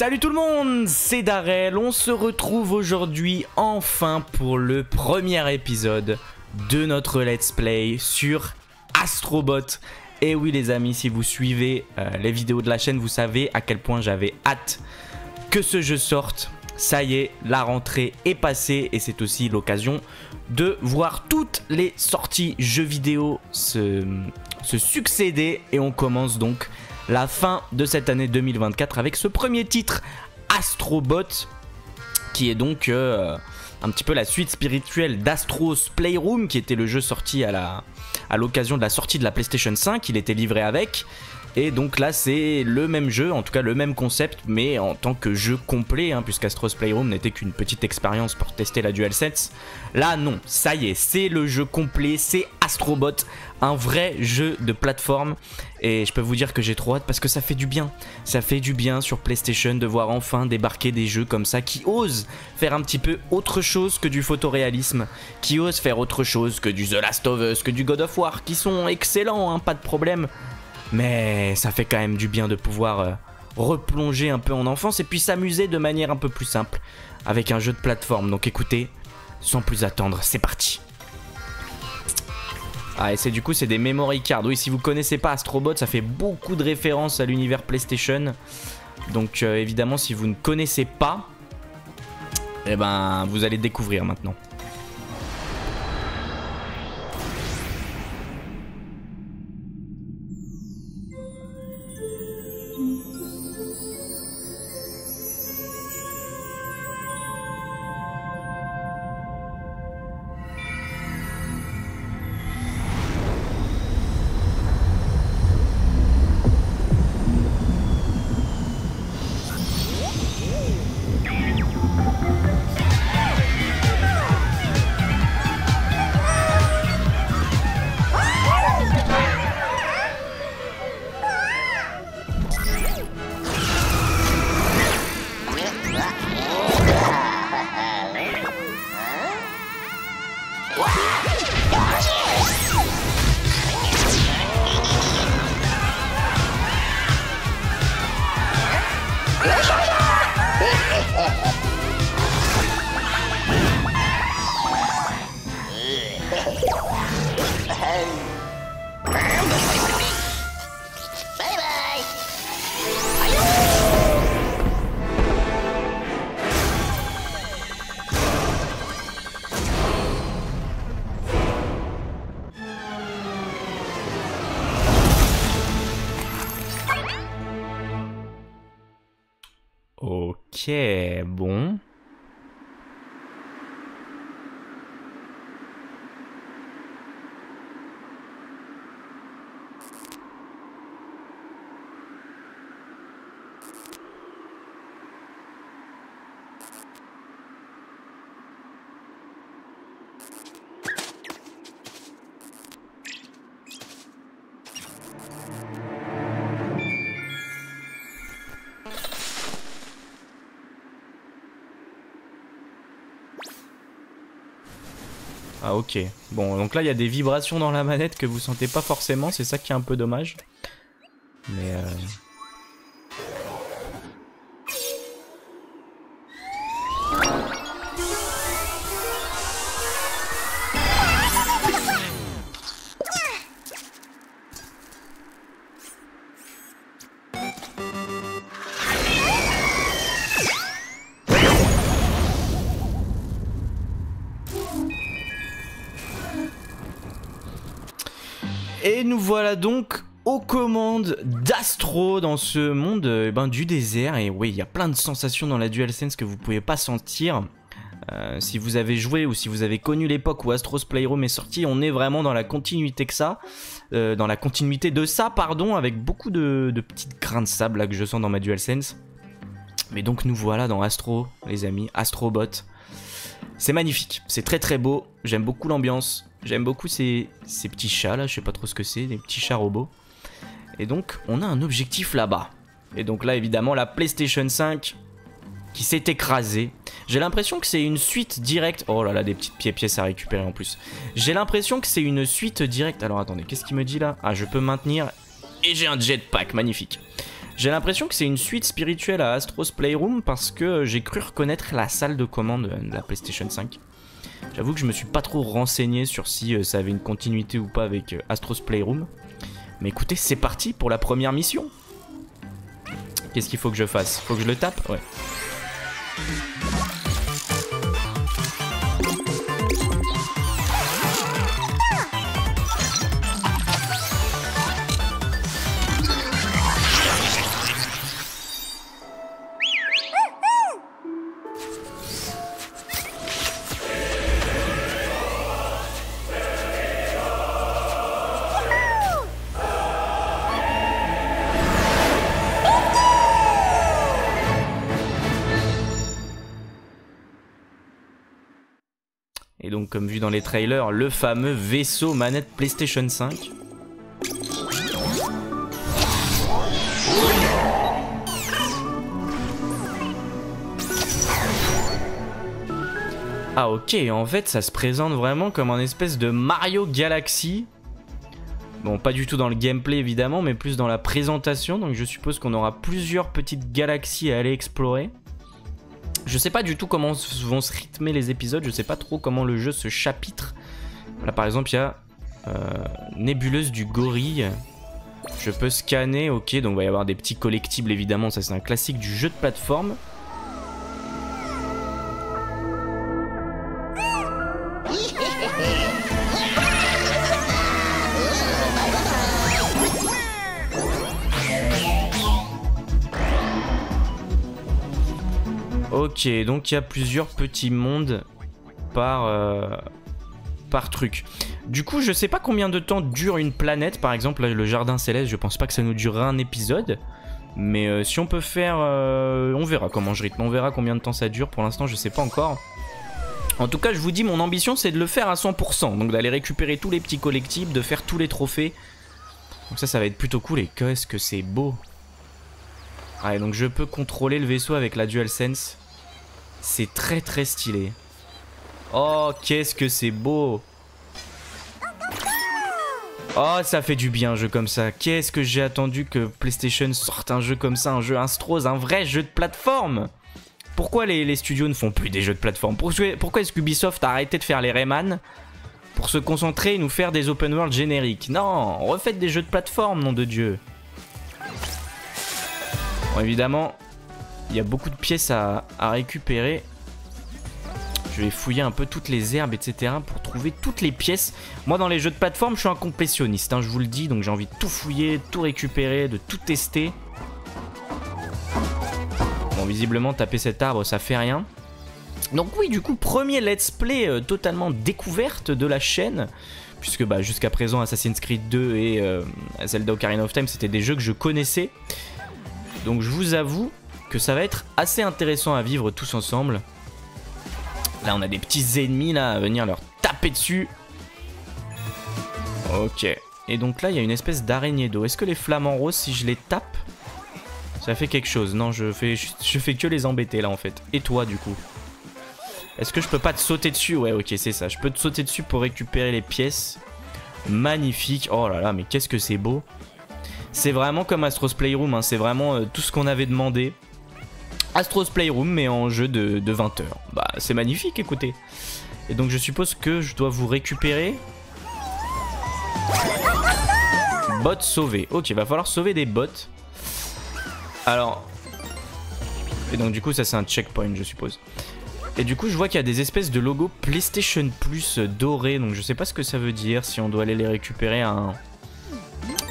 Salut tout le monde, c'est Darrell. On se retrouve aujourd'hui enfin pour le premier épisode de notre let's play sur Astrobot. Et oui les amis, si vous suivez euh, les vidéos de la chaîne, vous savez à quel point j'avais hâte que ce jeu sorte. Ça y est, la rentrée est passée et c'est aussi l'occasion de voir toutes les sorties jeux vidéo se succéder. Et on commence donc la fin de cette année 2024 avec ce premier titre, Astrobot, qui est donc euh, un petit peu la suite spirituelle d'Astros Playroom, qui était le jeu sorti à la à l'occasion de la sortie de la PlayStation 5, il était livré avec. Et donc là, c'est le même jeu, en tout cas le même concept, mais en tant que jeu complet, hein, puisqu'Astros Playroom n'était qu'une petite expérience pour tester la DualSense. Là, non, ça y est, c'est le jeu complet, c'est Astrobot, un vrai jeu de plateforme. Et je peux vous dire que j'ai trop hâte parce que ça fait du bien. Ça fait du bien sur PlayStation de voir enfin débarquer des jeux comme ça qui osent faire un petit peu autre chose que du photoréalisme, qui osent faire autre chose que du The Last of Us, que du God of War, qui sont excellents, hein, pas de problème. Mais ça fait quand même du bien de pouvoir euh, replonger un peu en enfance et puis s'amuser de manière un peu plus simple avec un jeu de plateforme. Donc écoutez, sans plus attendre, c'est parti. Ah et c'est du coup c'est des memory cards. Oui si vous connaissez pas Astrobot ça fait beaucoup de références à l'univers PlayStation. Donc euh, évidemment si vous ne connaissez pas, eh ben vous allez découvrir maintenant. わ Ok, bon. Ah ok. Bon, donc là il y a des vibrations dans la manette que vous sentez pas forcément, c'est ça qui est un peu dommage. Mais euh... donc aux commandes d'Astro dans ce monde euh, ben, du désert. Et oui, il y a plein de sensations dans la DualSense que vous pouvez pas sentir. Euh, si vous avez joué ou si vous avez connu l'époque où Astro's Playroom est sorti, on est vraiment dans la continuité que ça. Euh, dans la continuité de ça, pardon, avec beaucoup de, de petites grains de sable là, que je sens dans ma DualSense. Mais donc nous voilà dans Astro, les amis, Astrobot. C'est magnifique, c'est très très beau, j'aime beaucoup l'ambiance, j'aime beaucoup ces, petits chats là, je sais pas trop ce que c'est, des petits chats robots. Et donc on a un objectif là-bas. Et donc là évidemment la PlayStation 5 qui s'est écrasée. J'ai l'impression que c'est une suite directe. Oh là là, des petites pièces à récupérer en plus. J'ai l'impression que c'est une suite directe. Alors attendez, qu'est-ce qu'il me dit là? Ah, je peux maintenir. Et j'ai un jetpack, magnifique. J'ai l'impression que c'est une suite spirituelle à Astro's Playroom parce que j'ai cru reconnaître la salle de commande de la PlayStation 5. J'avoue que je me suis pas trop renseigné sur si euh, ça avait une continuité ou pas avec euh, Astro's Playroom. Mais écoutez, c'est parti pour la première mission. Qu'est-ce qu'il faut que je fasse? Faut que je le tape? Ouais. Les trailers, le fameux vaisseau manette PlayStation 5. Ah ok, en fait ça se présente vraiment comme un espèce de Mario Galaxy. Bon, pas du tout dans le gameplay évidemment, mais plus dans la présentation. Donc je suppose qu'on aura plusieurs petites galaxies à aller explorer. Je sais pas du tout comment vont se rythmer les épisodes, je sais pas trop comment le jeu se chapitre. Là par exemple il y a euh, Nébuleuse du Gorille. Je peux scanner, ok, donc il va y avoir des petits collectibles évidemment, ça c'est un classique du jeu de plateforme. Ok, donc il y a plusieurs petits mondes par, euh, par truc. Du coup, je sais pas combien de temps dure une planète. Par exemple, le jardin céleste, je pense pas que ça nous durera un épisode. Mais euh, si on peut faire... euh, on verra comment je rythme, on verra combien de temps ça dure. Pour l'instant, je sais pas encore. En tout cas, je vous dis, mon ambition, c'est de le faire à 100%. Donc d'aller récupérer tous les petits collectibles, de faire tous les trophées. Donc ça, ça va être plutôt cool. Et qu'est-ce que c'est beau Ouais, donc je peux contrôler le vaisseau avec la DualSense. C'est très très stylé. Oh, qu'est-ce que c'est beau Oh, ça fait du bien un jeu comme ça. Qu'est-ce que j'ai attendu que PlayStation sorte un jeu comme ça, un jeu Instros, un vrai jeu de plateforme Pourquoi les, studios ne font plus des jeux de plateforme? Pourquoi, pourquoi est-ce qu'Ubisoft a arrêté de faire les Rayman? Pour se concentrer et nous faire des open world génériques Non, refaites des jeux de plateforme, nom de Dieu. Bon, évidemment, il y a beaucoup de pièces à, récupérer. Je vais fouiller un peu toutes les herbes, etc. pour trouver toutes les pièces. Moi, dans les jeux de plateforme, je suis un complétionniste, hein, je vous le dis. Donc j'ai envie de tout fouiller, tout récupérer, de tout tester. Bon, visiblement, taper cet arbre, ça fait rien. Donc oui, du coup, premier let's play euh, totalement découverte de la chaîne. Puisque bah, jusqu'à présent, Assassin's Creed 2 et euh, Zelda Ocarina of Time, c'était des jeux que je connaissais. Donc je vous avoue que ça va être assez intéressant à vivre tous ensemble. Là, on a des petits ennemis là à venir leur taper dessus. Ok. Et donc là, il y a une espèce d'araignée d'eau. Est-ce que les flamants roses, si je les tape, ça fait quelque chose? Non, je fais, je fais que les embêter là en fait. Et toi, du coup? Est-ce que je peux pas te sauter dessus? Ouais, ok, c'est ça. Je peux te sauter dessus pour récupérer les pièces. Magnifique. Oh là là, mais qu'est-ce que c'est beau. C'est vraiment comme Astro's Playroom. Hein. C'est vraiment euh, tout ce qu'on avait demandé. Astro's Playroom mais en jeu de, de 20 heures. Bah c'est magnifique écoutez. Et donc je suppose que je dois vous récupérer. Bot sauvé. Ok, va falloir sauver des bots. Alors. Et donc du coup ça c'est un checkpoint je suppose. Et du coup je vois qu'il y a des espèces de logos PlayStation Plus dorés. Donc je sais pas ce que ça veut dire. Si on doit aller les récupérer à un,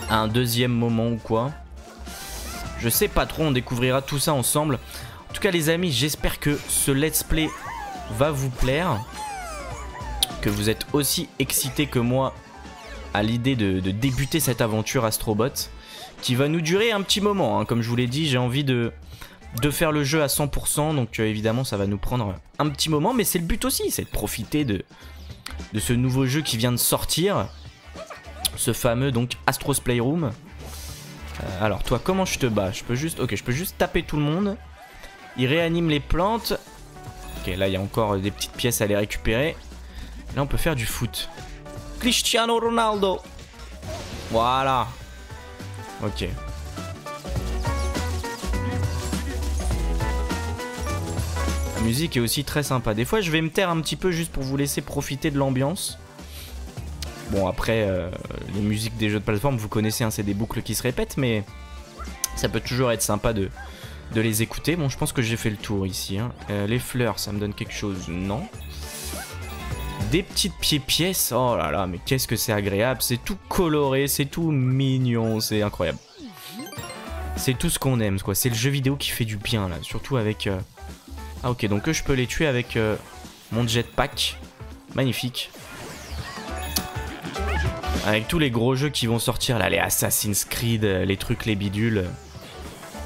à un deuxième moment ou quoi. Je sais pas trop, on découvrira tout ça ensemble. En tout cas les amis, j'espère que ce let's play va vous plaire. Que vous êtes aussi excités que moi à l'idée de, débuter cette aventure Astrobot. Qui va nous durer un petit moment. Hein. Comme je vous l'ai dit, j'ai envie de, de faire le jeu à 100%. Donc euh, évidemment ça va nous prendre un petit moment. Mais c'est le but aussi, c'est de profiter de, de ce nouveau jeu qui vient de sortir. Ce fameux donc Astro's Playroom. Euh, alors toi comment je te bats Je peux juste. Ok, je peux juste taper tout le monde. Il réanime les plantes. Ok, là il y a encore des petites pièces à les récupérer. Là on peut faire du foot. Cristiano Ronaldo Voilà Ok. La musique est aussi très sympa. Des fois je vais me taire un petit peu juste pour vous laisser profiter de l'ambiance. Bon, après, euh, les musiques des jeux de plateforme, vous connaissez, hein, c'est des boucles qui se répètent, mais ça peut toujours être sympa de, de les écouter. Bon, je pense que j'ai fait le tour ici. hein. Euh, les fleurs, ça me donne quelque chose Non. Des petites pieds-pièces. Oh là là, mais qu'est-ce que c'est agréable. C'est tout coloré, c'est tout mignon, c'est incroyable. C'est tout ce qu'on aime, quoi. C'est le jeu vidéo qui fait du bien, là. Surtout avec... euh, Ah ok, donc je peux les tuer avec euh, mon jetpack. Magnifique. Avec tous les gros jeux qui vont sortir, là, les Assassin's Creed, euh, les trucs, les bidules.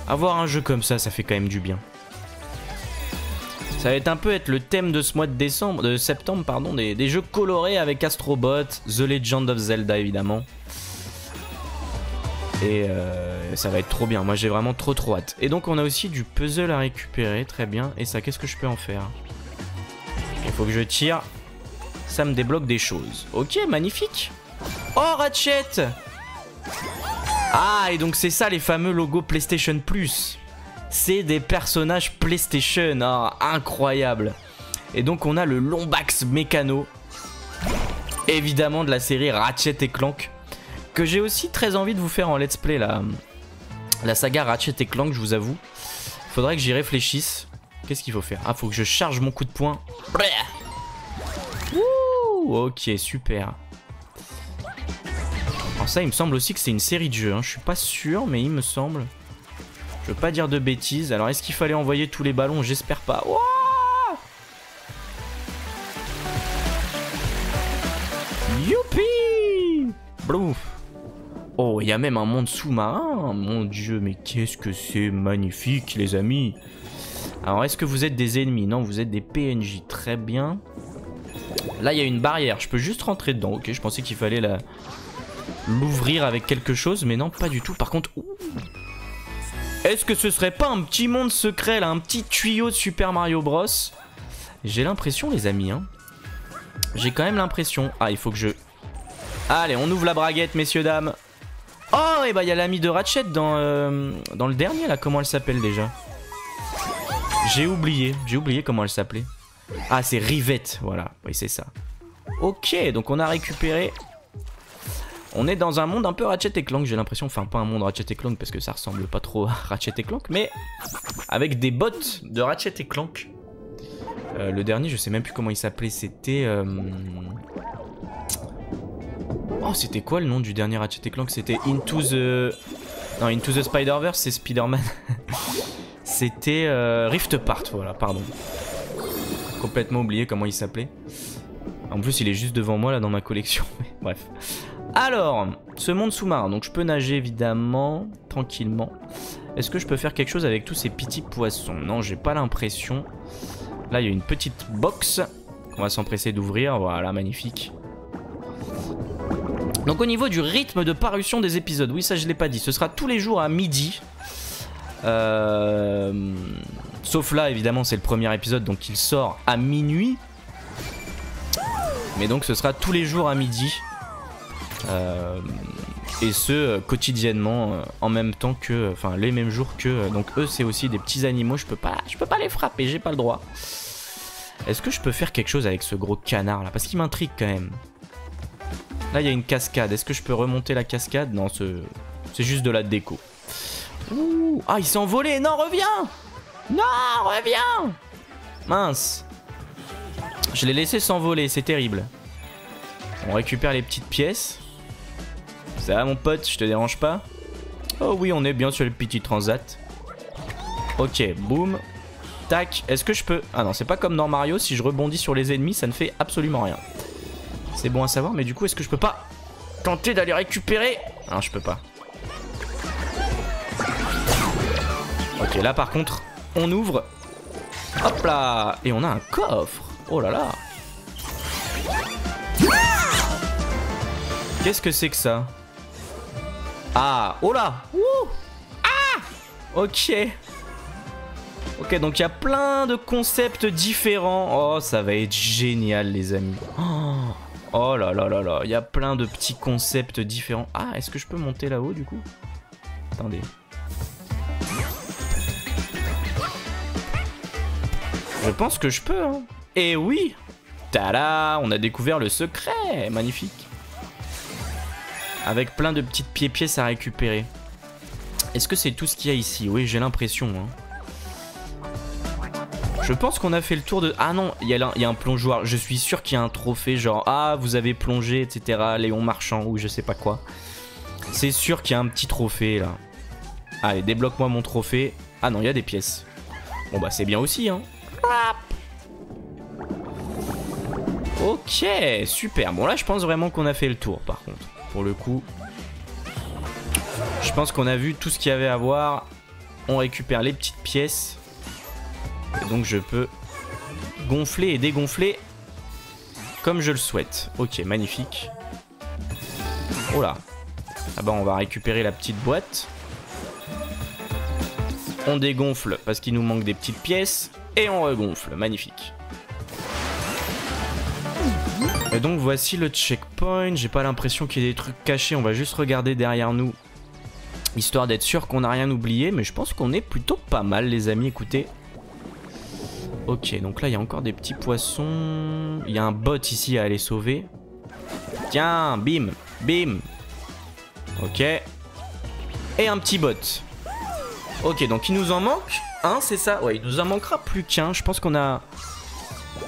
Avoir un jeu comme ça, ça fait quand même du bien. Ça va être un peu être le thème de ce mois de décembre, de septembre, pardon, des, jeux colorés avec Astrobot, The Legend of Zelda évidemment. Et euh, ça va être trop bien. Moi j'ai vraiment trop trop hâte. Et donc on a aussi du puzzle à récupérer, très bien. Et ça, qu'est-ce que je peux en faire? Il faut que je tire. Ça me débloque des choses. Ok, magnifique. Oh Ratchet Ah, et donc c'est ça les fameux logos PlayStation Plus. C'est des personnages PlayStation. Ah, incroyable. Et donc on a le Lombax Mécano. Évidemment de la série Ratchet et Clank. Que j'ai aussi très envie de vous faire en let's play la, la saga Ratchet et Clank, je vous avoue. Faudrait que j'y réfléchisse. Qu'est-ce qu'il faut faire? Ah, faut que je charge mon coup de poing. Ouh, ok, super. Alors ça, il me semble aussi que c'est une série de jeux. hein. Je suis pas sûr, mais il me semble. Je veux pas dire de bêtises. Alors, est-ce qu'il fallait envoyer tous les ballons? J'espère pas. Ouah Youpi Blouf Oh, il y a même un monde sous-marin. Mon dieu, mais qu'est-ce que c'est magnifique, les amis. Alors, est-ce que vous êtes des ennemis? Non, vous êtes des PNJ. Très bien. Là, il y a une barrière. Je peux juste rentrer dedans. Ok, je pensais qu'il fallait la... l'ouvrir avec quelque chose, mais non, pas du tout. Par contre... Est-ce que ce serait pas un petit monde secret, là Un petit tuyau de Super Mario Bros? J'ai l'impression, les amis, hein. J'ai quand même l'impression... Ah, il faut que je... Allez, on ouvre la braguette, messieurs, dames. Oh, et bah il y a l'ami de Ratchet dans, euh, dans le dernier là, comment elle s'appelle déjà? J'ai oublié, j'ai oublié comment elle s'appelait. Ah, c'est Rivette, voilà, oui c'est ça. Ok, donc on a récupéré... On est dans un monde un peu Ratchet et Clank, j'ai l'impression, enfin pas un monde Ratchet et Clank parce que ça ressemble pas trop à Ratchet et Clank, mais avec des bots de Ratchet et Clank. Euh, le dernier, je sais même plus comment il s'appelait, c'était... euh, Oh, c'était quoi le nom du dernier Ratchet et Clank? C'était Into the... Non, Into the Spider-Verse, c'est Spider-Man. c'était euh, Rift Apart, voilà, pardon. Complètement oublié comment il s'appelait. En plus, il est juste devant moi, là, dans ma collection. Bref. Alors, ce monde sous-marin. Donc, je peux nager, évidemment, tranquillement. Est-ce que je peux faire quelque chose avec tous ces petits poissons? Non, j'ai pas l'impression. Là, il y a une petite box. On va s'empresser d'ouvrir. Voilà, magnifique. Donc au niveau du rythme de parution des épisodes, oui ça je l'ai pas dit, ce sera tous les jours à midi. Euh, Sauf là évidemment c'est le premier épisode donc il sort à minuit. Mais donc ce sera tous les jours à midi. Euh, et ce euh, quotidiennement euh, en même temps que enfin les mêmes jours que donc eux c'est aussi des petits animaux je peux pas je peux pas les frapper j'ai pas le droit est-ce que je peux faire quelque chose avec ce gros canard là? Parce qu'il m'intrigue quand même Là, il y a une cascade. Est-ce que je peux remonter la cascade? Non, c'est juste de la déco. Ouh. Ah, il s'est envolé. Non, reviens Non, reviens Mince. Je l'ai laissé s'envoler, c'est terrible. On récupère les petites pièces. Ça va, mon pote Je te dérange pas Oh oui, on est bien sur le petit transat. Ok, boum. Tac. Est-ce que je peux... Ah non, c'est pas comme dans Mario. Si je rebondis sur les ennemis, ça ne fait absolument rien. C'est bon à savoir, mais du coup, est-ce que je peux pas tenter d'aller récupérer Non, je peux pas. Ok, là par contre, on ouvre. Hop là Et on a un coffre Oh là là Qu'est-ce que c'est que ça? Ah Oh là Ouh Ah Ok Ok, donc il y a plein de concepts différents. Oh, ça va être génial, les amis. Oh, oh là là là là, il y a plein de petits concepts différents. Ah, est-ce que je peux monter là-haut du coup? Attendez. Je pense que je peux. Hein. Et oui Tada On a découvert le secret Magnifique. Avec plein de petites pieds-pièces à récupérer. Est-ce que c'est tout ce qu'il y a ici? Oui, j'ai l'impression. Hein. Je pense qu'on a fait le tour de... Ah non, il y, a un plongeoir. Je suis sûr qu'il y a un trophée genre... Ah, vous avez plongé, etc. Léon Marchand ou je sais pas quoi. C'est sûr qu'il y a un petit trophée là. Allez, débloque-moi mon trophée. Ah non, il y a des pièces. Bon bah c'est bien aussi, hein. Ok, super. Bon là, je pense vraiment qu'on a fait le tour, par contre. Pour le coup. Je pense qu'on a vu tout ce qu'il y avait à voir. On récupère les petites pièces. Et donc je peux gonfler et dégonfler comme je le souhaite. Ok, magnifique. Oh là. Ah bah on va récupérer la petite boîte. On dégonfle parce qu'il nous manque des petites pièces. Et on regonfle. Magnifique. Et donc voici le checkpoint. J'ai pas l'impression qu'il y ait des trucs cachés. On va juste regarder derrière nous. Histoire d'être sûr qu'on n'a rien oublié. Mais je pense qu'on est plutôt pas mal les amis. Écoutez, Ok, donc là, il y a encore des petits poissons. Il y a un bot ici à aller sauver. Tiens, bim, bim. Ok. Et un petit bot. Ok, donc il nous en manque un, c'est ça? Ouais, il nous en manquera plus qu'un. Je pense qu'on a...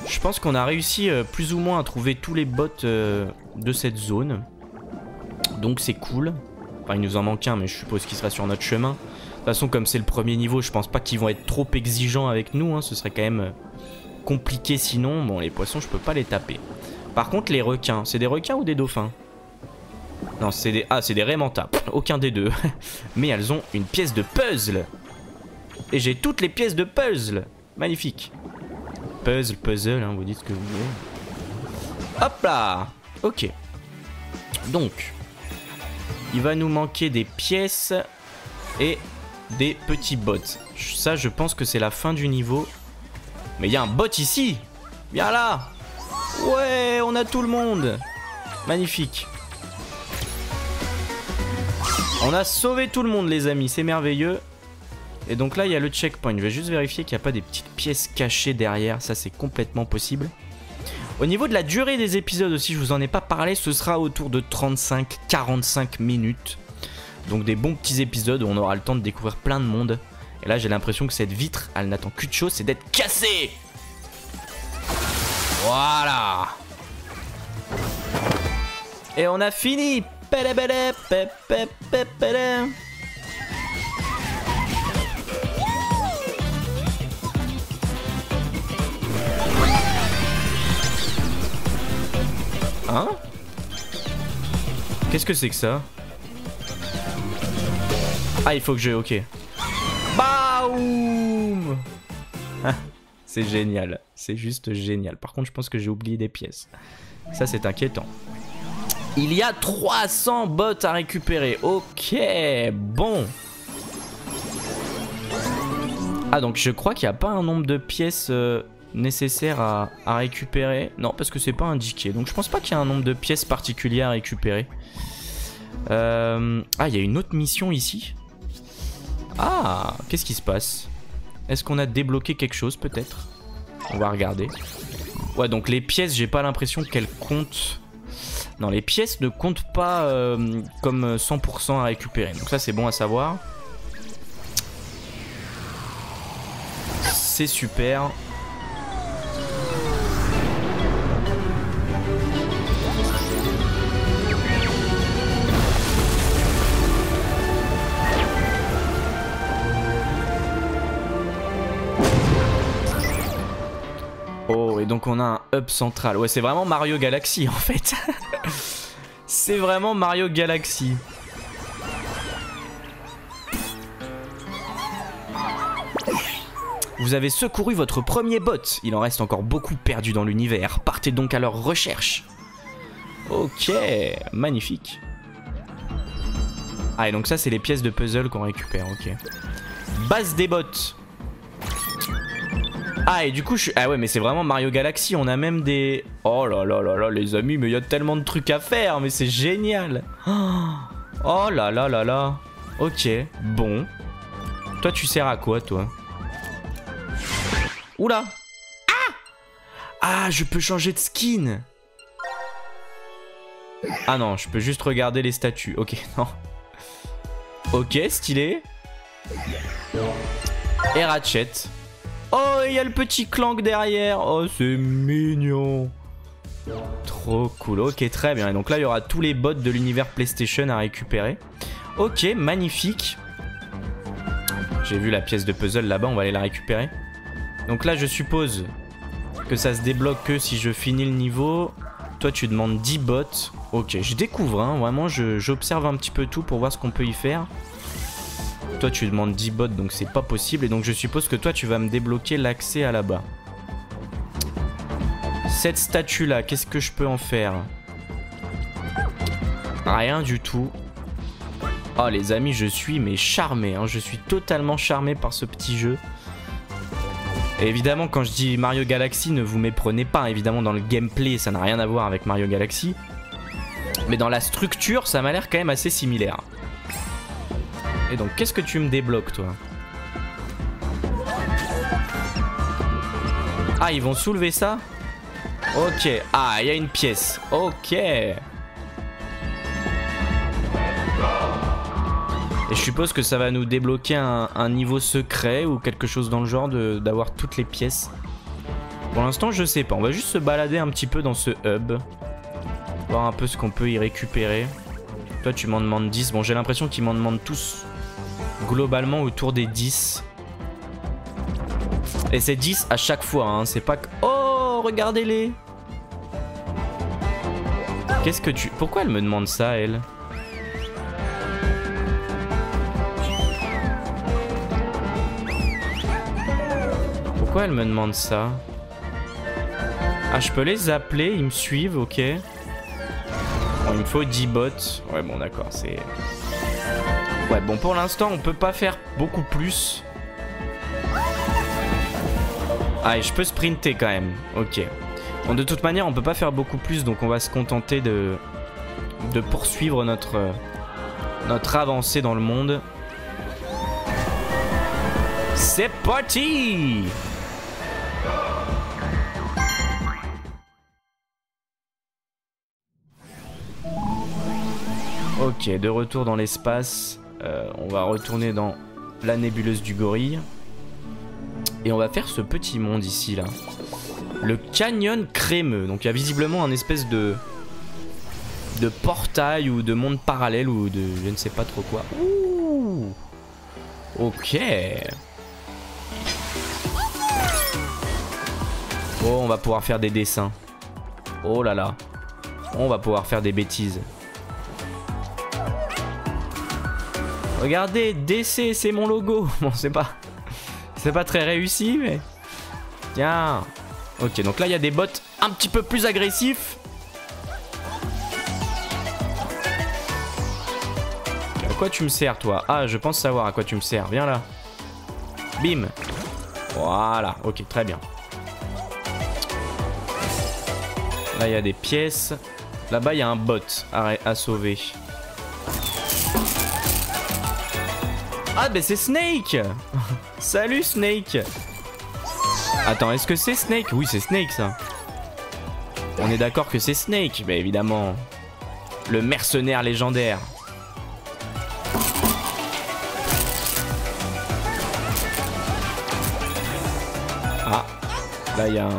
Je pense qu'on a réussi euh, plus ou moins à trouver tous les bots euh, de cette zone. Donc c'est cool. Enfin, il nous en manque un, mais je suppose qu'il sera sur notre chemin. De toute façon, comme c'est le premier niveau, je pense pas qu'ils vont être trop exigeants avec nous. Hein. Ce serait quand même euh, compliqué sinon. Bon, les poissons, je peux pas les taper. Par contre, les requins, c'est des requins ou des dauphins? Non, c'est des... Ah, c'est des rémentas. Aucun des deux. Mais elles ont une pièce de puzzle. Et j'ai toutes les pièces de puzzle. Magnifique. Puzzle, puzzle, hein, vous dites ce que vous voulez. Hop là Ok. Donc, il va nous manquer des pièces et des petits bots. Ça, je pense que c'est la fin du niveau. Mais il y a un bot ici Viens là Ouais, on a tout le monde Magnifique. On a sauvé tout le monde, les amis. C'est merveilleux. Et donc là, il y a le checkpoint. Je vais juste vérifier qu'il n'y a pas des petites pièces cachées derrière. Ça, c'est complètement possible. Au niveau de la durée des épisodes aussi, je vous en ai pas parlé. Ce sera autour de 35-45 minutes. Donc des bons petits épisodes où on aura le temps de découvrir plein de monde. Et là j'ai l'impression que cette vitre, elle n'attend qu'une chose, c'est d'être cassée Voilà Et on a fini Hein Qu'est-ce que c'est que ça ah, il faut que je... Ok. Baoum ah, C'est génial. C'est juste génial. Par contre, je pense que j'ai oublié des pièces. Ça, c'est inquiétant. Il y a 300 bots à récupérer. Ok, bon. Ah, donc je crois qu'il n'y a pas un nombre de pièces euh, nécessaires à, récupérer. Non, parce que c'est pas indiqué. Donc je pense pas qu'il y a un nombre de pièces particulières à récupérer. Euh... Ah, il y a une autre mission ici. Ah, qu'est-ce qui se passe? Est-ce qu'on a débloqué quelque chose peut-être? On va regarder. Ouais, donc les pièces, j'ai pas l'impression qu'elles comptent... Non, les pièces ne comptent pas euh, comme 100% à récupérer. Donc ça, c'est bon à savoir. C'est super. On a un hub central. Ouais, c'est vraiment Mario Galaxy en fait. c'est vraiment Mario Galaxy. Vous avez secouru votre premier bot. Il en reste encore beaucoup perdu dans l'univers. Partez donc à leur recherche. Ok, magnifique. Ah, et donc ça, c'est les pièces de puzzle qu'on récupère, ok. Base des bots. Ah et du coup je Ah ouais mais c'est vraiment Mario Galaxy On a même des... Oh là là là là les amis Mais il y a tellement de trucs à faire Mais c'est génial Oh là là là là Ok Bon Toi tu sers à quoi toi? Oula Ah, je peux changer de skin Ah non, je peux juste regarder les statuts. Ok, non. Ok, stylé. Et Ratchet. Oh, il y a le petit clank derrière. Oh, c'est mignon. Trop cool. Ok, très bien. Donc là, il y aura tous les bots de l'univers PlayStation à récupérer. Ok, magnifique. J'ai vu la pièce de puzzle là-bas, on va aller la récupérer. Donc là, je suppose que ça se débloque que si je finis le niveau. Toi, tu demandes 10 bots. Ok, je découvre, hein, vraiment, j'observe un petit peu tout pour voir ce qu'on peut y faire. Toi, tu demandes 10 bots, donc c'est pas possible. Et donc, je suppose que toi, tu vas me débloquer l'accès à là-bas. Cette statue-là, qu'est-ce que je peux en faire? Rien du tout. Oh les amis, je suis mais charmé. Hein. Je suis totalement charmé par ce petit jeu. Évidemment, quand je dis Mario Galaxy, ne vous méprenez pas. Évidemment, dans le gameplay, ça n'a rien à voir avec Mario Galaxy. Mais dans la structure, ça m'a l'air quand même assez similaire. Et donc, qu'est-ce que tu me débloques, toi Ah, ils vont soulever ça Ok. Ah, il y a une pièce. Ok. Et je suppose que ça va nous débloquer un, niveau secret ou quelque chose dans le genre d'avoir toutes les pièces. Pour l'instant, je sais pas. On va juste se balader un petit peu dans ce hub. Voir un peu ce qu'on peut y récupérer. Toi, tu m'en demandes 10. Bon, j'ai l'impression qu'ils m'en demandent tous globalement autour des 10. Et c'est 10 à chaque fois, hein. c'est pas que... Oh, regardez-les Qu'est-ce que tu... Pourquoi elle me demande ça, elle? Pourquoi elle me demande ça? Ah, je peux les appeler, ils me suivent, ok. Il me faut 10 bots. Ouais, bon, d'accord, c'est... Ouais, bon, pour l'instant, on peut pas faire beaucoup plus. Ah, je peux sprinter quand même. Ok. Bon, de toute manière, on peut pas faire beaucoup plus, donc on va se contenter de, de poursuivre notre, notre avancée dans le monde. C'est parti Ok, de retour dans l'espace. Euh, on va retourner dans la nébuleuse du gorille. Et on va faire ce petit monde ici, là. Le canyon crémeux. Donc il y a visiblement un espèce de... De portail ou de monde parallèle ou de... Je ne sais pas trop quoi. Ouh Ok. Oh, on va pouvoir faire des dessins. Oh là là. On va pouvoir faire des bêtises. Regardez, DC, c'est mon logo. Bon, c'est pas... C'est pas très réussi, mais... Tiens. Ok, donc là, il y a des bots un petit peu plus agressifs. À quoi tu me sers, toi? Ah, je pense savoir à quoi tu me sers. Viens là. Bim. Voilà. Ok, très bien. Là, il y a des pièces. Là-bas, il y a un bot à sauver. Ah, bah c'est Snake Salut Snake Attends, est-ce que c'est Snake? Oui, c'est Snake ça. On est d'accord que c'est Snake, mais évidemment. Le mercenaire légendaire. Ah, là il y a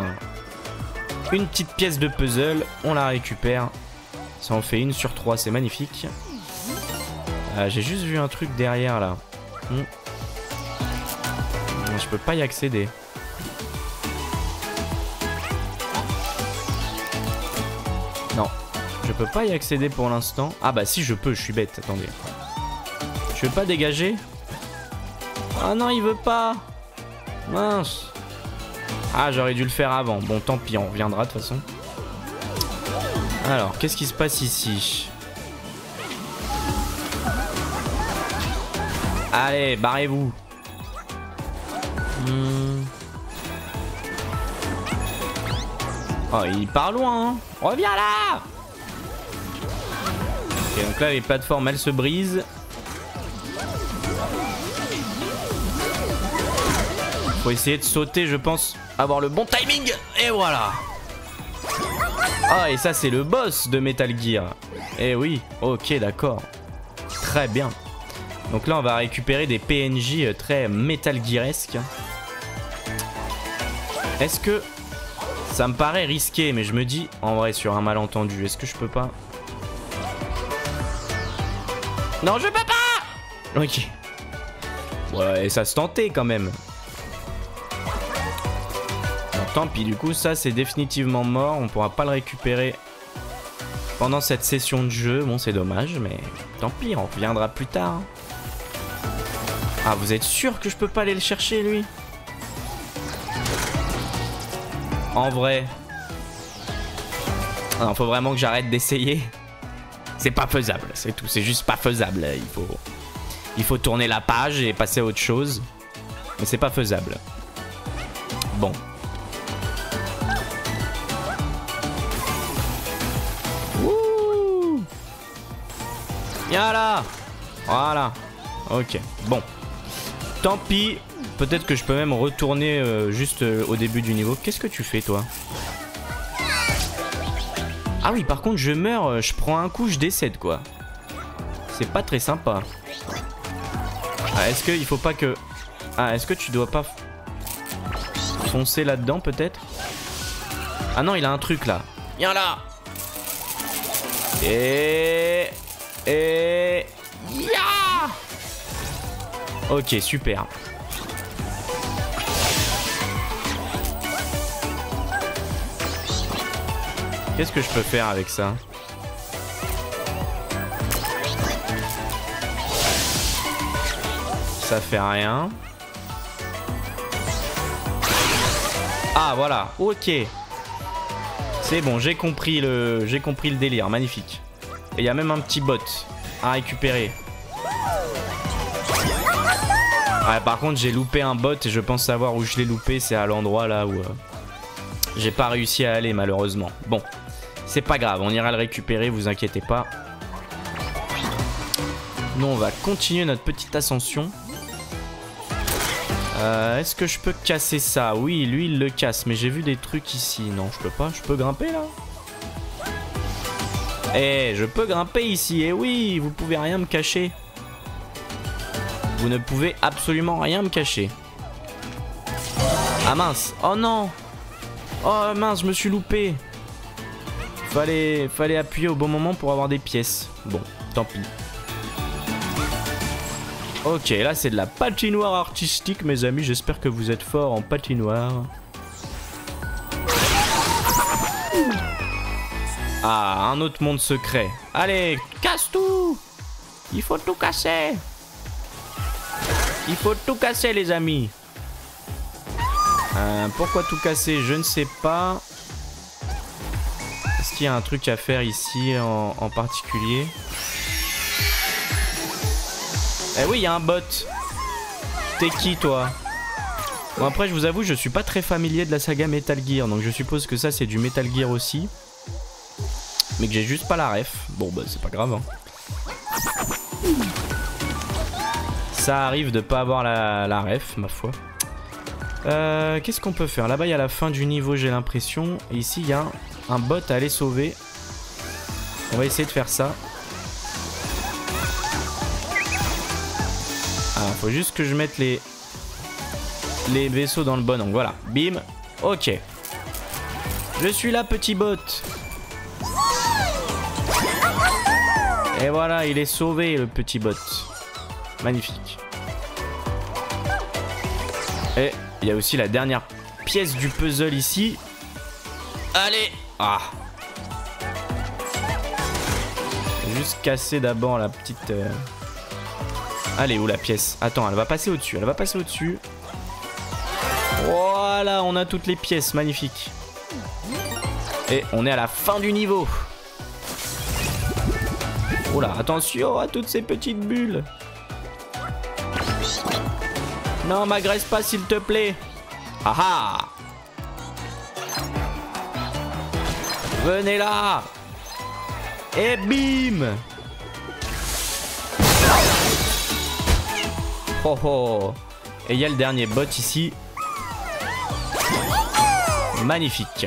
une petite pièce de puzzle, on la récupère. Ça en fait une sur trois, c'est magnifique. Ah, J'ai juste vu un truc derrière là. Hmm. Je peux pas y accéder. Non, je peux pas y accéder pour l'instant. Ah bah si je peux, je suis bête, attendez. Je veux pas dégager Ah non, il veut pas Mince Ah, j'aurais dû le faire avant. Bon, tant pis, on reviendra de toute façon. Alors, qu'est-ce qui se passe ici? Allez, barrez-vous. Hmm. Oh, il part loin. Hein. Reviens là Ok, donc là, les plateformes, elles se brisent. Faut essayer de sauter, je pense, avoir le bon timing. Et voilà. Ah, et ça, c'est le boss de Metal Gear. Eh oui, ok, d'accord. Très bien. Donc là, on va récupérer des PNJ euh, très Metal Gearesques. Est-ce que... Ça me paraît risqué, mais je me dis, en vrai, sur un malentendu, est-ce que je peux pas... Non, je peux pas Ok. Ouais, ça se tentait quand même. tant pis, du coup, ça c'est définitivement mort. On pourra pas le récupérer pendant cette session de jeu. Bon, c'est dommage, mais tant pis, on reviendra plus tard. Ah, vous êtes sûr que je peux pas aller le chercher, lui? En vrai. Non, faut vraiment que j'arrête d'essayer. C'est pas faisable, c'est tout. C'est juste pas faisable. Il faut, il faut tourner la page et passer à autre chose. Mais c'est pas faisable. Bon. Wouh Viens là Voilà. Ok. Bon. Tant pis. Peut-être que je peux même retourner euh, juste euh, au début du niveau. Qu'est-ce que tu fais, toi? Ah oui, par contre, je meurs, euh, je prends un coup, je décède, quoi. C'est pas très sympa. Ah, est-ce qu'il faut pas que... Ah, est-ce que tu dois pas foncer là-dedans, peut-être? Ah non, il a un truc, là. Viens là Et... Et... Ok, super. Qu'est-ce que je peux faire avec ça Ça fait rien. Ah voilà, ok. C'est bon, j'ai compris le j'ai compris le délire, magnifique. Et il y a même un petit bot à récupérer. Par contre, j'ai loupé un bot et je pense savoir où je l'ai loupé, c'est à l'endroit là où euh, j'ai pas réussi à aller malheureusement. Bon, c'est pas grave, on ira le récupérer, vous inquiétez pas. Nous, on va continuer notre petite ascension. Euh, Est-ce que je peux casser ça? Oui, lui, il le casse, mais j'ai vu des trucs ici. Non, je peux pas. Je peux grimper, là? Eh, je peux grimper ici. Eh oui, vous pouvez rien me cacher. Vous ne pouvez absolument rien me cacher. Ah mince. Oh non Oh mince, je me suis loupé. Fallait, fallait appuyer au bon moment pour avoir des pièces. Bon, tant pis. Ok, là c'est de la patinoire artistique, mes amis. J'espère que vous êtes forts en patinoire. Ah, un autre monde secret. Allez, casse tout Il faut tout casser Il faut tout casser, les amis euh, Pourquoi tout casser? Je ne sais pas. Est-ce qu'il y a un truc à faire ici en, particulier? Eh oui, il y a un bot. T'es qui, toi? Bon, après, je vous avoue, je suis pas très familier de la saga Metal Gear, donc je suppose que ça, c'est du Metal Gear aussi. Mais que j'ai juste pas la ref. Bon, bah, c'est pas grave. Hein. Ça arrive de pas avoir la, ref, ma foi. Euh, Qu'est-ce qu'on peut faire? Là-bas, il y a la fin du niveau, j'ai l'impression. Et ici, il y a un, bot à aller sauver. On va essayer de faire ça. Ah, faut juste que je mette les, les vaisseaux dans le bon angle. Voilà, bim. Ok. Je suis là, petit bot. Et voilà, il est sauvé, le petit bot. Magnifique. Il y a aussi la dernière pièce du puzzle ici. Allez Ah Juste casser d'abord la petite... Euh... Allez, où la pièce Attends, elle va passer au-dessus, elle va passer au-dessus. Voilà, on a toutes les pièces, magnifique. Et on est à la fin du niveau. Oh là, attention à toutes ces petites bulles. Non, m'agresse pas s'il te plaît. Ah ah Venez là Et bim Oh oh Et il y a le dernier bot ici. Magnifique.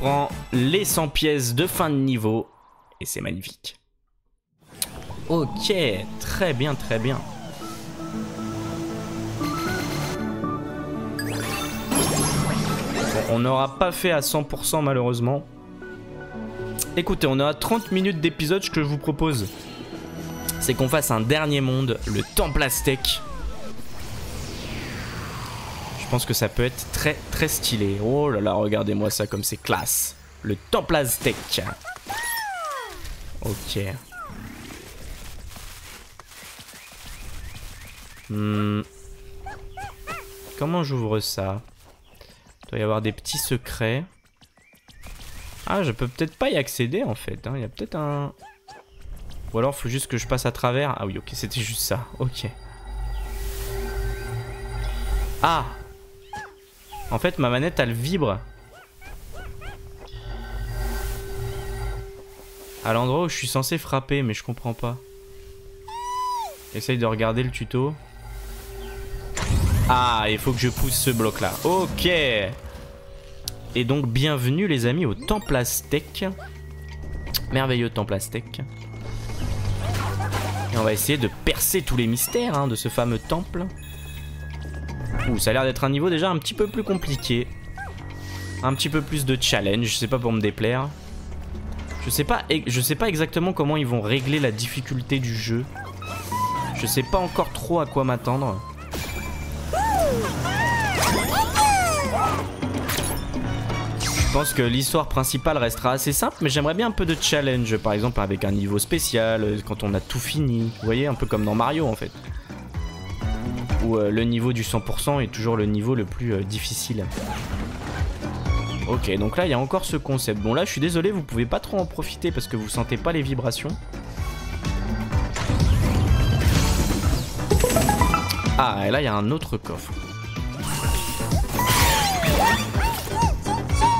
Prend les 100 pièces de fin de niveau. Et c'est magnifique. Ok, très bien, très bien. on n'aura pas fait à 100% malheureusement. Écoutez, on a 30 minutes d'épisode, ce que je vous propose, c'est qu'on fasse un dernier monde, le Temple. Je pense que ça peut être très très stylé. Oh là là, regardez-moi ça comme c'est classe. Le Temple Aztèque. Ok. Hmm. Comment j'ouvre ça? Il doit y avoir des petits secrets. Ah, je peux peut-être pas y accéder en fait. Hein. Il y a peut-être un... Ou alors faut juste que je passe à travers. Ah oui, ok, c'était juste ça. Ok. Ah En fait, ma manette, elle vibre. À l'endroit où je suis censé frapper, mais je comprends pas. Essaye de regarder le tuto. Ah, il faut que je pousse ce bloc là. Ok. Et donc bienvenue les amis au Temple Aztèque. Merveilleux Temple Aztèque. Et on va essayer de percer tous les mystères hein, de ce fameux temple. Ça a l'air d'être un niveau déjà un petit peu plus compliqué. Un petit peu plus de challenge, c'est pas pour me déplaire. Je sais pas, je sais pas exactement comment ils vont régler la difficulté du jeu. Je sais pas encore trop à quoi m'attendre. Je pense que l'histoire principale restera assez simple, mais j'aimerais bien un peu de challenge, par exemple avec un niveau spécial, euh, quand on a tout fini. Vous voyez, un peu comme dans Mario en fait. Euh, le niveau du 100% est toujours le niveau le plus euh, difficile. Ok, donc là il y a encore ce concept. Bon là je suis désolé, vous pouvez pas trop en profiter parce que vous sentez pas les vibrations. Ah, et là, il y a un autre coffre.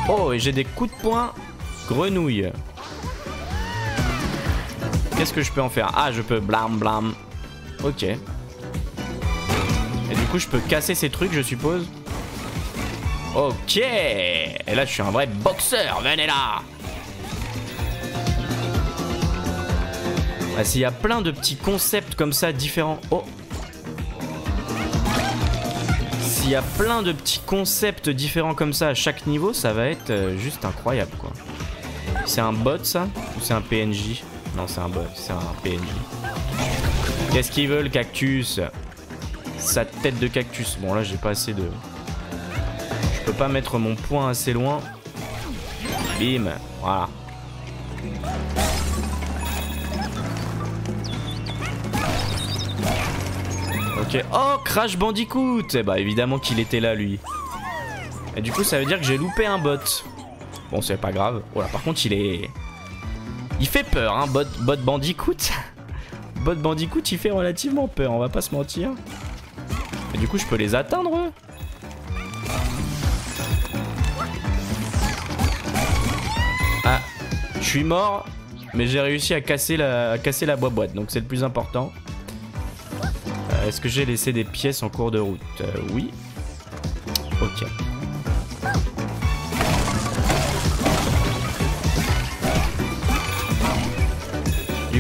Oh, et j'ai des coups de poing grenouille. Qu'est-ce que je peux en faire? Ah, je peux blam blam. Ok. Du coup, je peux casser ces trucs, je suppose. Ok. Et là, je suis un vrai boxeur. Venez là. Ah, S'il y a plein de petits concepts comme ça différents. Oh, il y a plein de petits concepts différents comme ça à chaque niveau, ça va être euh, juste incroyable quoi. C'est un bot ça Ou c'est un PNJ Non c'est un bot, c'est un PNJ. Qu'est-ce qu'il veut le cactus? Sa tête de cactus. Bon là j'ai pas assez de... Je peux pas mettre mon poing assez loin. Bim, voilà. Ok. Oh, Crash Bandicoot Eh bah évidemment qu'il était là, lui. Et du coup, ça veut dire que j'ai loupé un bot. Bon, c'est pas grave. Voilà, par contre, il est... Il fait peur, hein, bot, bot Bandicoot. bot Bandicoot, il fait relativement peur, on va pas se mentir. Et du coup, je peux les atteindre, Ah, je suis mort, mais j'ai réussi à casser la, à boîte, donc c'est le plus important. Est-ce que j'ai laissé des pièces en cours de route? Euh, Oui. Ok.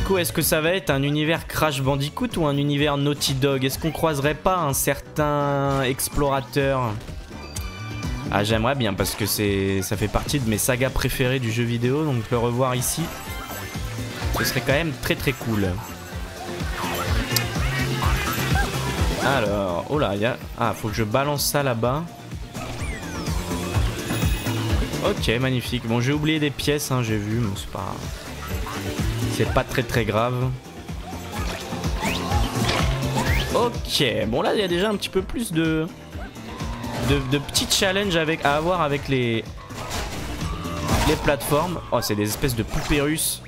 Coup, est-ce que ça va être un univers Crash Bandicoot ou un univers Naughty Dog? Est-ce qu'on croiserait pas un certain explorateur? Ah, j'aimerais bien parce que c'est, ça fait partie de mes sagas préférées du jeu vidéo, donc le revoir ici, ce serait quand même très très cool. Alors, oh là, il y a... Ah, faut que je balance ça là-bas. Ok, magnifique. Bon, j'ai oublié des pièces, hein, j'ai vu, mais c'est pas... C'est pas très très grave. Ok, bon là, il y a déjà un petit peu plus de... Petits challenges avec, à avoir avec les... Les plateformes. Oh, c'est des espèces de poupées russes.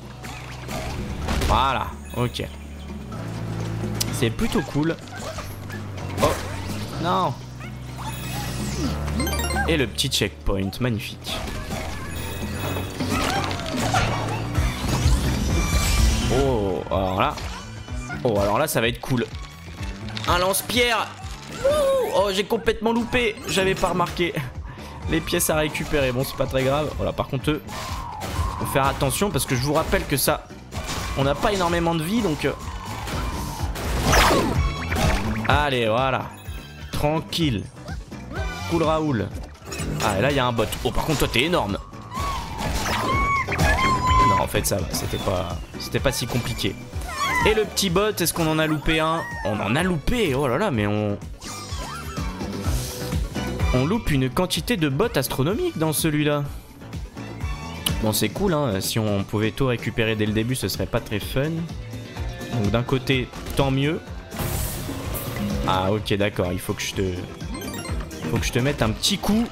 Voilà, ok. C'est plutôt cool. Non Et le petit checkpoint, magnifique. Oh, alors là... Oh, alors là, ça va être cool. Un lance-pierre Oh, j'ai complètement loupé J'avais pas remarqué. les pièces à récupérer. Bon, c'est pas très grave. Voilà, par contre, eux, faut faire attention parce que je vous rappelle que ça, on n'a pas énormément de vie, donc... euh. Allez, voilà. Tranquille. Cool Raoul. Ah, et là, il y a un bot. Oh, par contre, toi, t'es énorme. En fait, ça va. C'était pas, c'était pas si compliqué. Et le petit bot, est-ce qu'on en a loupé un? On en a loupé. Oh là là, mais on... On loupe une quantité de bots astronomiques dans celui-là. Bon, c'est cool, hein. Si on pouvait tout récupérer dès le début, ce serait pas très fun. Donc d'un côté, tant mieux. Ah, ok, d'accord. Il faut que je te... Faut que je te mette un petit coup.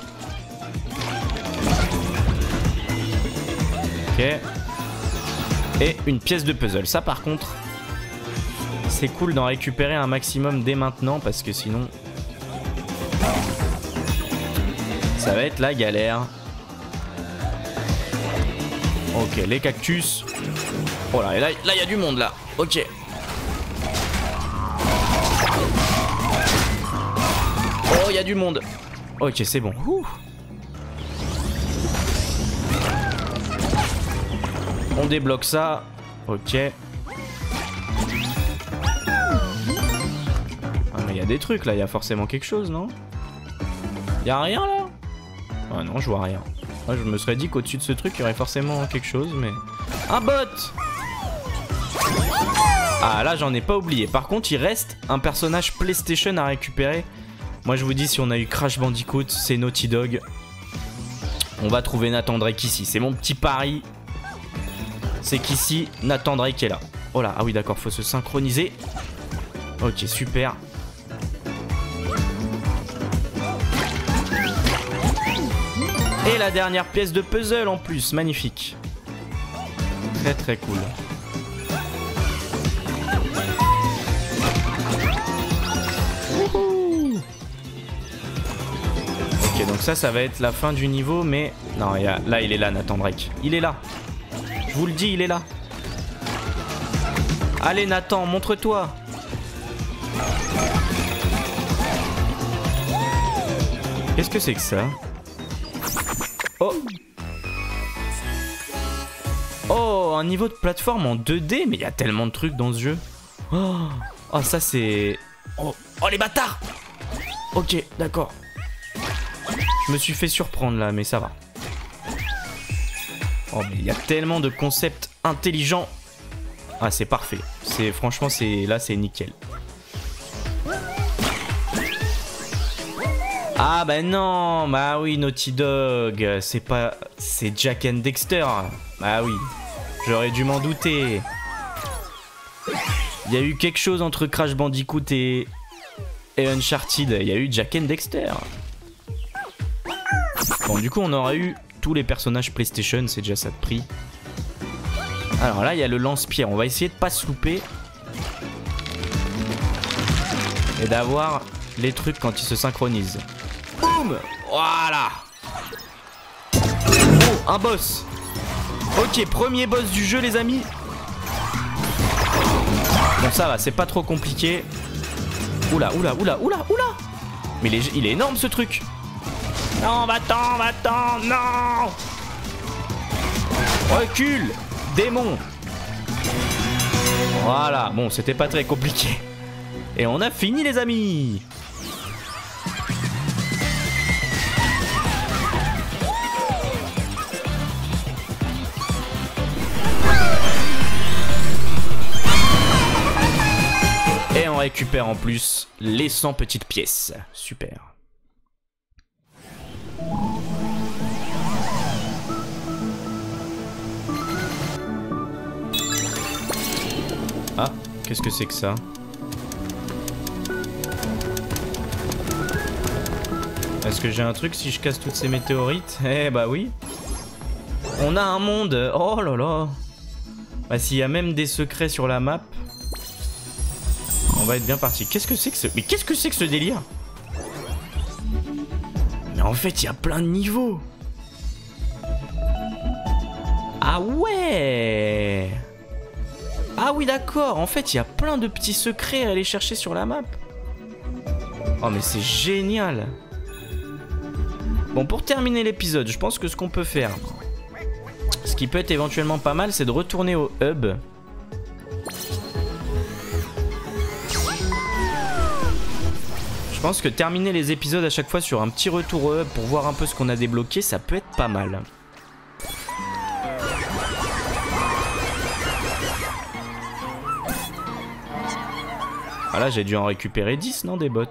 Ok. Et une pièce de puzzle. Ça, par contre, c'est cool d'en récupérer un maximum dès maintenant parce que sinon... Ça va être la galère. Ok, les cactus. Oh là, là, il y a du monde là. Ok. Oh, il y a du monde. Ok, c'est bon. On débloque ça. Ok. Ah, mais il y a des trucs là, il y a forcément quelque chose, non? Il y a rien là? Ah non, je vois rien. Moi, je me serais dit qu'au-dessus de ce truc, il y aurait forcément quelque chose, mais... Un bot Ah, là, j'en ai pas oublié. Par contre, il reste un personnage PlayStation à récupérer. Moi, je vous dis, si on a eu Crash Bandicoot, c'est Naughty Dog. On va trouver Nathan Drake ici. C'est mon petit pari. C'est qu'ici, Nathan Drake est là. Oh là, ah oui, d'accord, faut se synchroniser. Ok, super. Et la dernière pièce de puzzle en plus, magnifique. Très très cool. Ok, donc ça, ça va être la fin du niveau, mais... Non, y a... là, il est là, Nathan Drake. Il est là. Je vous le dis, il est là. Allez, Nathan, montre-toi. Qu'est-ce que c'est que ça Oh Oh, un niveau de plateforme en 2D Mais il y a tellement de trucs dans ce jeu. Oh, oh ça c'est... Oh, oh, les bâtards Ok, d'accord. Je me suis fait surprendre là, mais ça va. Oh, mais il y a tellement de concepts intelligents. Ah, c'est parfait. C'est Franchement, c'est là, c'est nickel. Ah bah non, bah oui Naughty Dog, c'est pas... c'est Jack and Dexter. Bah oui, j'aurais dû m'en douter. Il y a eu quelque chose entre Crash Bandicoot et, et Uncharted, il y a eu Jack and Dexter. Bon du coup on aura eu tous les personnages PlayStation, c'est déjà ça de prix. Alors là il y a le lance-pierre, on va essayer de pas se louper. Et d'avoir les trucs quand ils se synchronisent. Boum Voilà Oh, un boss Ok, premier boss du jeu les amis. Bon ça va, c'est pas trop compliqué. Oula, oula, oula, oula, oula Mais il est, il est énorme ce truc Non, va-t'en, va-t'en, non Recule Démon Voilà, bon, c'était pas très compliqué. Et on a fini les amis Et on récupère en plus les 100 petites pièces. Super. Qu'est-ce que c'est que ça Est-ce que j'ai un truc si je casse toutes ces météorites Eh bah oui. On a un monde. Oh là là. Bah s'il y a même des secrets sur la map, on va être bien parti. Qu'est-ce que c'est que ce... Mais qu'est-ce que c'est que ce délire Mais en fait, il y a plein de niveaux. Ah ouais Ah oui, d'accord. En fait, il y a plein de petits secrets à aller chercher sur la map. Oh mais c'est génial Bon, pour terminer l'épisode, je pense que ce qu'on peut faire, ce qui peut être éventuellement pas mal, c'est de retourner au hub. Je pense que terminer les épisodes à chaque fois sur un petit retour au hub pour voir un peu ce qu'on a débloqué, ça peut être pas mal. Ah là, j'ai dû en récupérer 10, non, des bots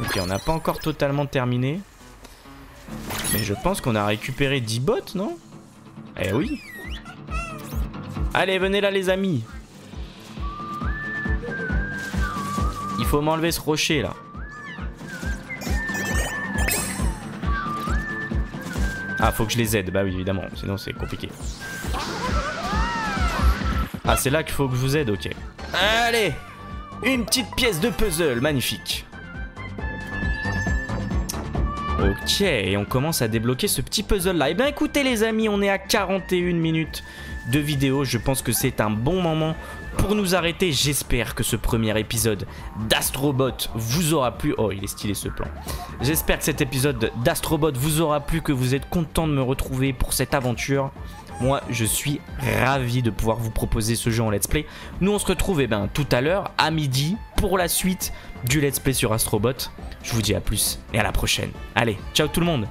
Ok, on n'a pas encore totalement terminé. Mais je pense qu'on a récupéré 10 bots, non? Eh oui Allez, venez là les amis Il faut m'enlever ce rocher là. Ah, faut que je les aide, bah oui, évidemment, sinon c'est compliqué. Ah, c'est là qu'il faut que je vous aide, ok. Allez Une petite pièce de puzzle, magnifique. Ok, et on commence à débloquer ce petit puzzle là. Et eh bien écoutez les amis, on est à 41 minutes de vidéo. Je pense que c'est un bon moment pour nous arrêter. J'espère que ce premier épisode d'Astrobot vous aura plu. Oh, il est stylé ce plan. J'espère que cet épisode d'Astrobot vous aura plu, que vous êtes content de me retrouver pour cette aventure. Moi, je suis ravi de pouvoir vous proposer ce jeu en let's play. Nous, on se retrouve eh ben, tout à l'heure, à midi, pour la suite du let's play sur Astrobot. Je vous dis à plus et à la prochaine. Allez, ciao tout le monde